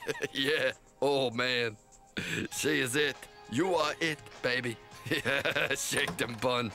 yeah. Oh man. She is it. You are it, baby. Yeah, Shake them bun.